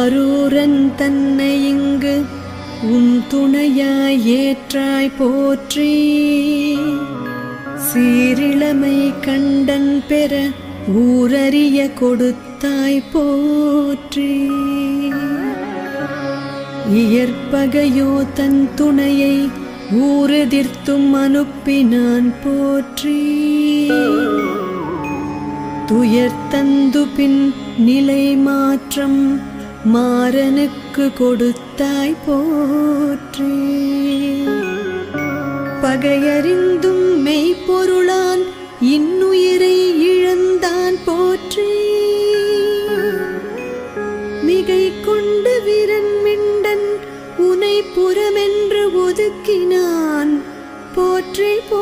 ஆரூரன் தன்னை இங்கு உன் துணையாய் ஏற்றாய் போற்றி. சீரிளமை கண்டன் பெற ஊரறிய கொடுத்தாய் போற்றி. இயற்பகையோ தன் துணையை ஊரெதிர்த்தும் அனுப்பினான் போற்றி. துயர் தந்து பின் நிலை மாற்றம் மாறனுக்கு கொடுத்தாய் போற்றே. பகையறிந்தும் மெய்ப்பொருளான் இன்னுயிரை இழந்தான் போற்றே. மிகை கொண்டு விரன் மிண்டன் உனை புறமென்று ஒதுக்கினான். போற்றே போ